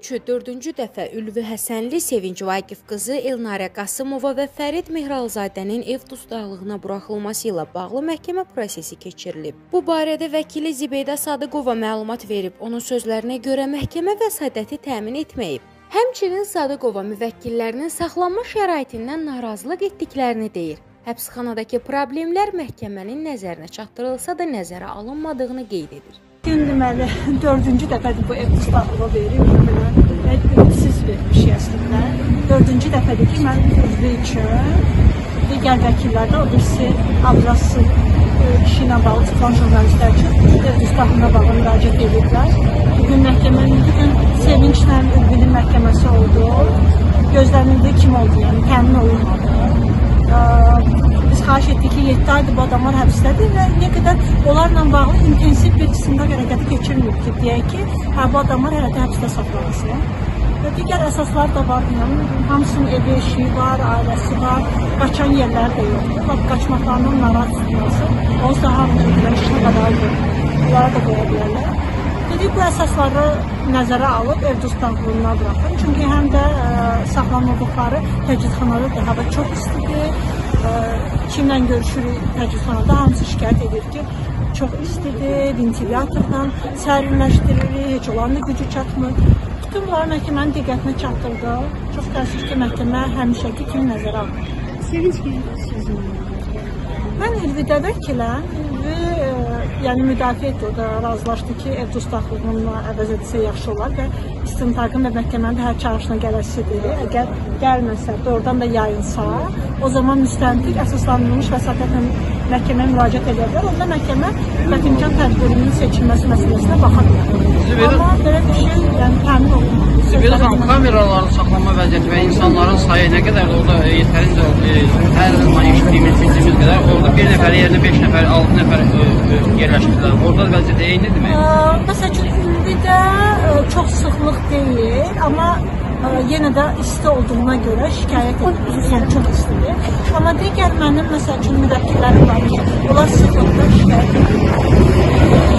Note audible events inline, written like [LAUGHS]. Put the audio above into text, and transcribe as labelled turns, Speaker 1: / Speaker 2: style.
Speaker 1: üçü dördüncü dəfə Ülvi Həsənli, Sevinc Vaqif qızı Elnarə Qasımova və Fərid Mehralzadənin ev dustaqlığına buraxılması ilə bağlı məhkəmə prosesi keçirilib. Bu barədə vəkili Zibeydə Sadıqova məlumat verib. Onun sözlərinə görə məhkəmə vəsadəti təmin etməyib. Həmçinin Sadıqova müvəkkillərinin saxlanma şəraitindən narazılıq etdiklərini deyir. Həbsxanadakı problemlər məhkəmənin nəzərinə çatdırılsa da nəzərə alınmadığını qeyd edir.
Speaker 2: Gün deməli, [LAUGHS] dördüncü dəfədir bu ev dustaqlığı verir. Mən siz vermişik əslində. Dördüncü dəfədir ki, mən özü üçün digər vəkillər də o birisi ablası kişi ilə bağlı çıxan jurnalistlər üçün ev dustaqlığına bağlı müraciət ediblər. Bugün məhkəmənin, bugün sevinclə Ülbinin məhkəməsi oldu. Gözlənildiyi kim oldu, yəni təmin olunmadı xahiş etdik ki, 7 aydır bu adamlar həbsdədir və nə qədər onlarla bağlı intensiv bir istintaq hərəkəti keçirməyib ki, deyək ki, hə, bu adamlar hələ də həbsdə saxlanılsın. Və digər əsaslar da var, yəni, hamısının evi, eşiyi var, ailəsi var, qaçan yerlər də yoxdur. Bax, qaçmaqlarından narahat tutulması, onsuz da hamını ödülən işinə qədərdir. Bunlara da qoya bilərlər. Dedik, bu əsasları nəzərə alıb ev dustaqlığına buraxın. Çünki həm də ə, saxlanıldıqları təcridxanada daha da çox istidir kimlə görüşürük təcrübxanada hamısı şikayət edir ki, çox istidir, ventilyatorla sərinləşdirilir, heç olan da gücü çatmır. Bütün bunları məhkəmənin diqqətinə çatdırdı. Çox təəssüf ki, məhkəmə həmişəki kimi nəzərə alır.
Speaker 3: Sevinç sizin.
Speaker 2: Mən Elvidə vəkiləm. Elvi, yəni müdafiə etdi, o da razılaşdı ki, ev dustaqlığını əvəz etsə yaxşı olar və istintaqın və məhkəmənin də hər çağırışına gələsidir. Əgər gəlməsə, doğrudan da yayılsa, o zaman müstəntiq əsaslandırılmış vəsatətlə məhkəməyə müraciət edə bilər. Onda məhkəmə vətənkan tədbirinin seçilməsi məsələsinə baxa bilər. Amma belə bir şey yəni
Speaker 4: xanım, kameraların saxlanma vəziyyəti və insanların sayı nə qədər orada yetərincə e, hər eşitdiyimiz, bildiyimiz qədər orada bir nəfər yerinə 5 nəfər, 6 nəfər ə, yerləşdirdilər. Orada vəziyyət eynidirmi?
Speaker 2: Məsəl üçün ünvidə çox sıxlıq deyil, amma yenə də isti olduğuna görə şikayət edir. Yəni çox istidir. Amma digər mənim məsəl üçün müvəkkillərim var ki, onlar sıxlıqda şikayət edir.